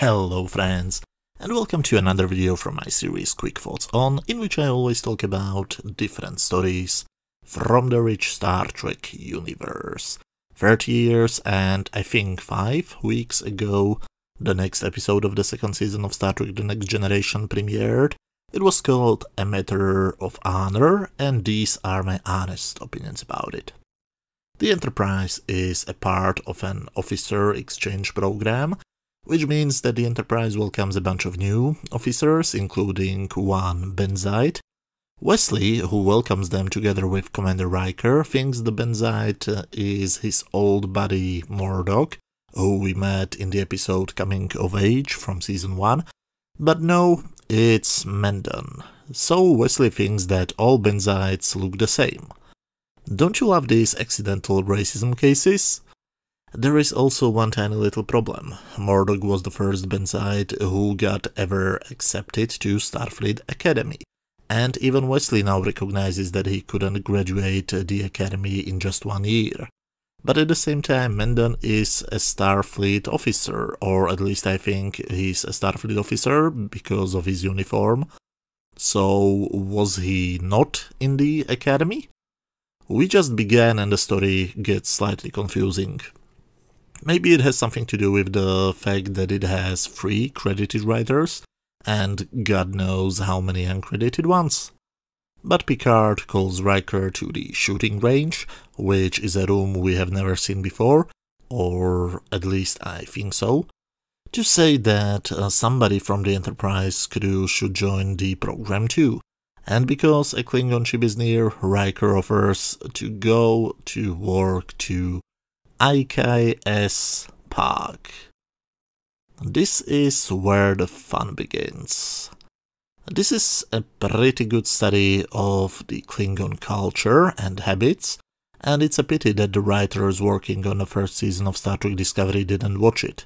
Hello friends, and welcome to another video from my series Quick Thoughts On, in which I always talk about different stories from the rich Star Trek universe. 30 years and I think 5 weeks ago, the next episode of the second season of Star Trek The Next Generation premiered. It was called A Matter of Honor, and these are my honest opinions about it. The Enterprise is a part of an officer exchange program which means that the Enterprise welcomes a bunch of new officers, including one Benzite. Wesley, who welcomes them together with Commander Riker, thinks the Benzite uh, is his old buddy Mordock, who we met in the episode Coming of Age from season 1, but no, it's Mendon. So Wesley thinks that all Benzites look the same. Don't you love these accidental racism cases? There is also one tiny little problem. Mordock was the first Benzite who got ever accepted to Starfleet Academy, and even Wesley now recognizes that he couldn't graduate the Academy in just one year. But at the same time, Mendon is a Starfleet officer, or at least I think he's a Starfleet officer because of his uniform. So, was he not in the Academy? We just began and the story gets slightly confusing. Maybe it has something to do with the fact that it has three credited writers, and God knows how many uncredited ones. But Picard calls Riker to the shooting range, which is a room we have never seen before, or at least I think so, to say that uh, somebody from the Enterprise crew should join the program too. And because a Klingon ship is near, Riker offers to go to work to IKS Pagh. This is where the fun begins. This is a pretty good study of the Klingon culture and habits, and it's a pity that the writers working on the first season of Star Trek Discovery didn't watch it.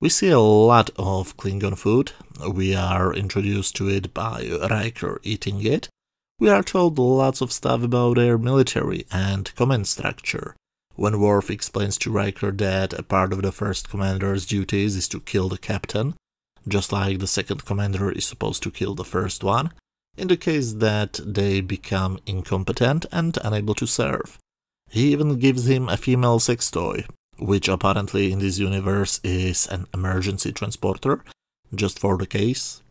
We see a lot of Klingon food, we are introduced to it by Riker eating it, we are told lots of stuff about their military and command structure, when Worf explains to Riker that a part of the first commander's duties is to kill the captain, just like the second commander is supposed to kill the first one, in the case that they become incompetent and unable to serve. He even gives him a female sex toy, which apparently in this universe is an emergency transporter, just for the case.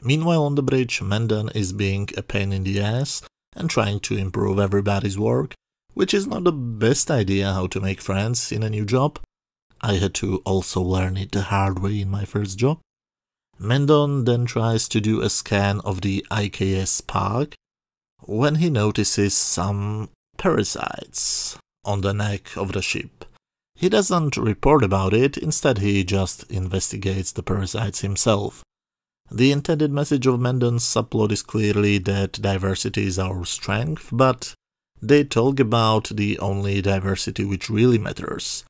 Meanwhile on the bridge, Mendon is being a pain in the ass and trying to improve everybody's work, which is not the best idea how to make friends in a new job. I had to also learn it the hard way in my first job. Mendon then tries to do a scan of the IKS Pagh when he notices some parasites on the neck of the ship. He doesn't report about it, instead he just investigates the parasites himself. The intended message of Mendon's subplot is clearly that diversity is our strength, but they talk about the only diversity which really matters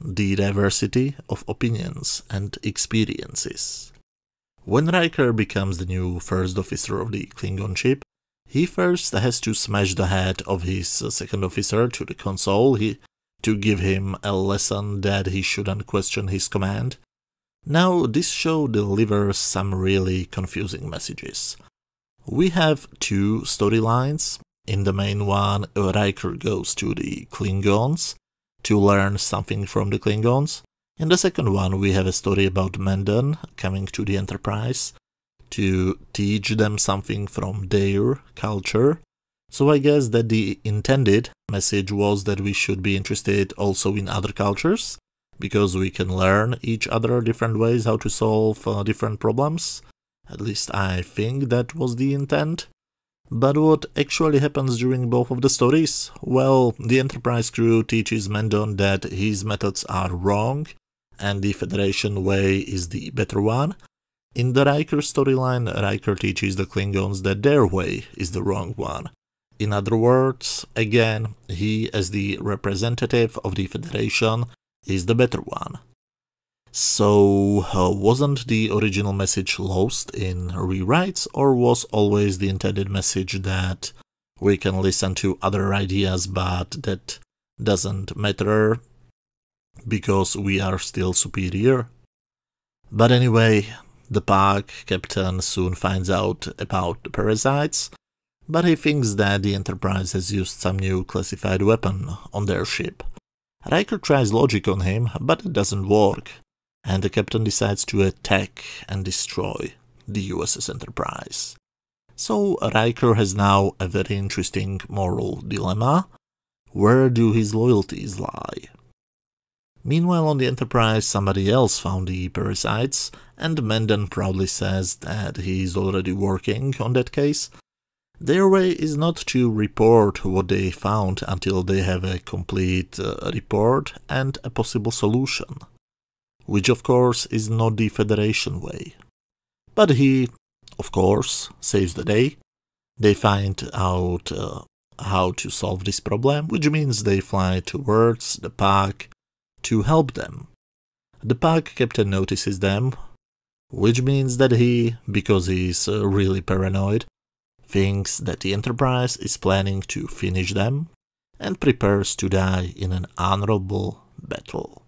the diversity of opinions and experiences. When Riker becomes the new first officer of the Klingon ship, he first has to smash the head of his second officer to the console he, to give him a lesson that he shouldn't question his command. Now, this show delivers some really confusing messages. We have two storylines in the main one, Riker goes to the Klingons to learn something from the Klingons. In the second one, we have a story about Mendon coming to the Enterprise to teach them something from their culture. So I guess that the intended message was that we should be interested also in other cultures, because we can learn each other different ways how to solve uh, different problems. At least I think that was the intent. But what actually happens during both of the stories? Well, the Enterprise crew teaches Mendon that his methods are wrong and the Federation way is the better one. In the Riker storyline, Riker teaches the Klingons that their way is the wrong one. In other words, again, he, as the representative of the Federation, is the better one. So, uh, wasn't the original message lost in rewrites, or was always the intended message that we can listen to other ideas, but that doesn't matter because we are still superior? But anyway, the Pagh captain soon finds out about the parasites, but he thinks that the Enterprise has used some new classified weapon on their ship. Riker tries logic on him, but it doesn't work, and the captain decides to attack and destroy the USS Enterprise. So Riker has now a very interesting moral dilemma. Where do his loyalties lie? Meanwhile, on the Enterprise, somebody else found the parasites, and Mendon proudly says that he is already working on that case. Their way is not to report what they found until they have a complete uh, report and a possible solution, which of course is not the Federation way. But he, of course, saves the day. They find out uh, how to solve this problem, which means they fly towards the Pagh to help them. The Pagh captain notices them, which means that he, because he's uh, really paranoid, thinks that the Enterprise is planning to finish them and prepares to die in an honorable battle.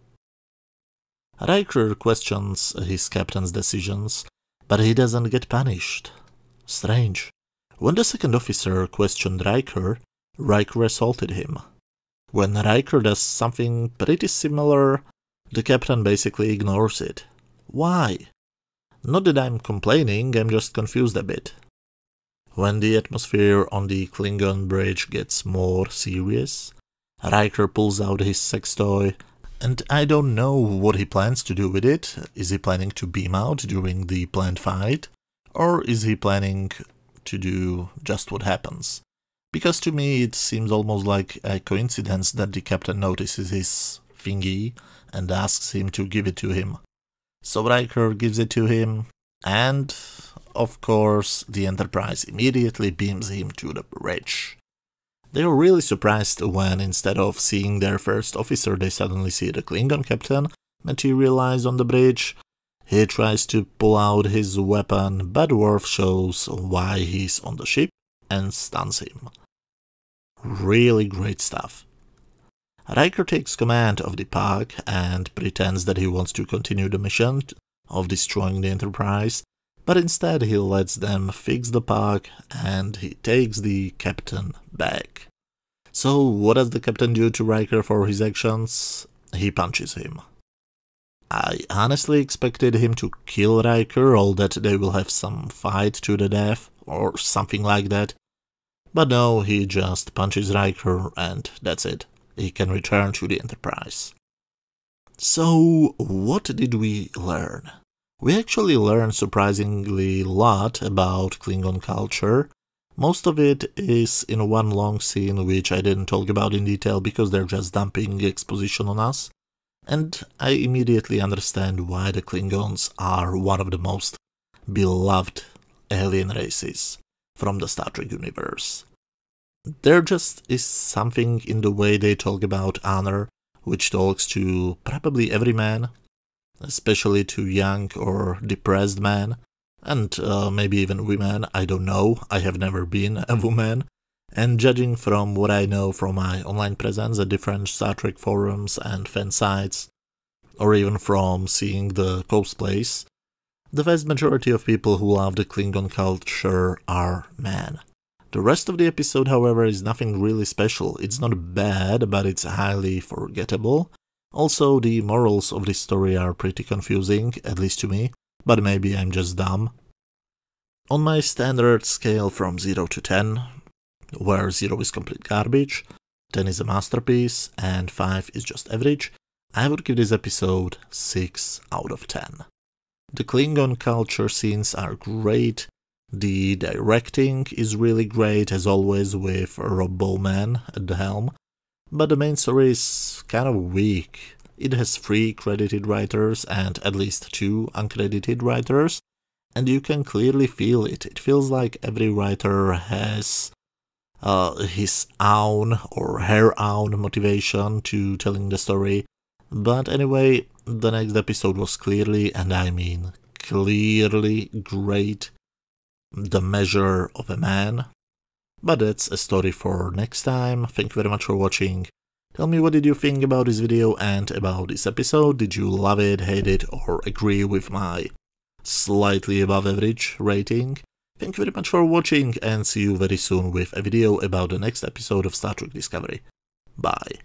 Riker questions his captain's decisions, but he doesn't get punished. Strange. When the second officer questioned Riker, Riker assaulted him. When Riker does something pretty similar, the captain basically ignores it. Why? Not that I'm complaining, I'm just confused a bit. When the atmosphere on the Klingon bridge gets more serious, Riker pulls out his sex toy, and I don't know what he plans to do with it. Is he planning to beam out during the planned fight? Or is he planning to do just what happens? Because to me it seems almost like a coincidence that the captain notices his thingy and asks him to give it to him. So Riker gives it to him, and of course, the Enterprise immediately beams him to the bridge. They are really surprised when, instead of seeing their first officer, they suddenly see the Klingon captain materialize on the bridge. He tries to pull out his weapon, but Worf shows why he's on the ship and stuns him. Really great stuff. Riker takes command of the Pagh and pretends that he wants to continue the mission of destroying the Enterprise, but instead he lets them fix the Pagh and he takes the captain back. So what does the captain do to Riker for his actions? He punches him. I honestly expected him to kill Riker or that they will have some fight to the death or something like that. But no, he just punches Riker and that's it. He can return to the Enterprise. So, what did we learn? We actually learn surprisingly lot about Klingon culture. Most of it is in one long scene which I didn't talk about in detail because they're just dumping exposition on us. And I immediately understand why the Klingons are one of the most beloved alien races from the Star Trek universe. There just is something in the way they talk about honor which talks to probably every man especially to young or depressed men, and uh, maybe even women, I don't know, I have never been a woman. And judging from what I know from my online presence at different Star Trek forums and fan sites, or even from seeing the cosplays, the vast majority of people who love the Klingon culture are men. The rest of the episode, however, is nothing really special. It's not bad, but it's highly forgettable, also, the morals of this story are pretty confusing, at least to me, but maybe I'm just dumb. On my standard scale from 0 to 10, where 0 is complete garbage, 10 is a masterpiece, and 5 is just average, I would give this episode 6 out of 10. The Klingon culture scenes are great, the directing is really great, as always, with Rob Bowman at the helm, but the main story is kind of weak. It has three credited writers and at least two uncredited writers, and you can clearly feel it. It feels like every writer has uh, his own or her own motivation to telling the story. But anyway, the next episode was clearly, and I mean clearly, great. The Measure of a Man, but that's a story for next time. Thank you very much for watching. Tell me what did you think about this video and about this episode. Did you love it, hate it, or agree with my slightly above average rating? Thank you very much for watching and see you very soon with a video about the next episode of Star Trek Discovery. Bye.